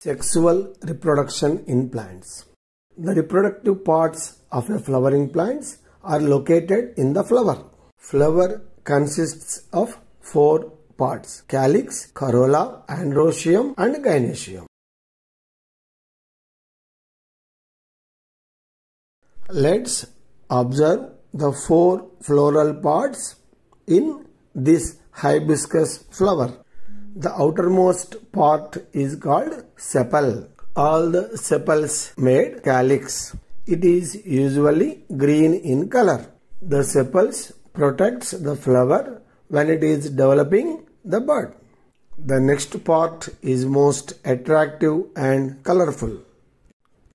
Sexual reproduction in plants. The reproductive parts of a flowering plants are located in the flower. Flower consists of four parts calyx, corolla, androecium and gynoecium. Let's observe the four floral parts in this hibiscus flower. The outermost part is called sepal. All the sepals made calyx. It is usually green in color. The sepals protects the flower when it is developing the bud. The next part is most attractive and colorful.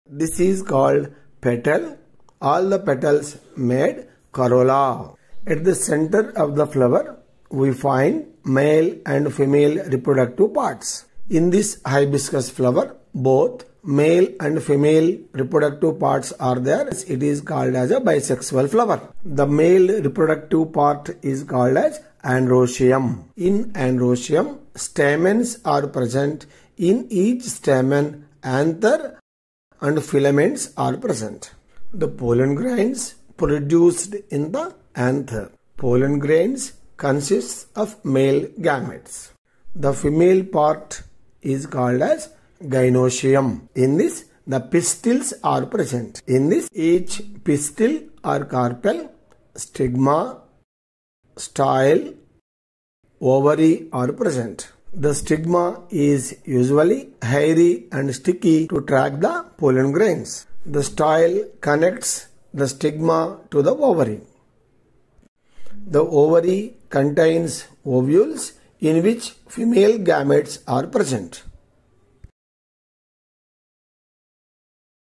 This is called petal. All the petals made corolla. At the center of the flower, we find male and female reproductive parts. In this hibiscus flower, both male and female reproductive parts are there. It is called as a bisexual flower. The male reproductive part is called as androecium. In androecium, stamens are present. In each stamen, anther and filaments are present. The pollen grains produced in the anther. Pollen grains consists of male gametes. The female part is called as gynoecium. In this, the pistils are present. In this, each pistil or carpel, stigma, style, ovary are present. The stigma is usually hairy and sticky to track the pollen grains. The style connects the stigma to the ovary. The ovary contains ovules in which female gametes are present.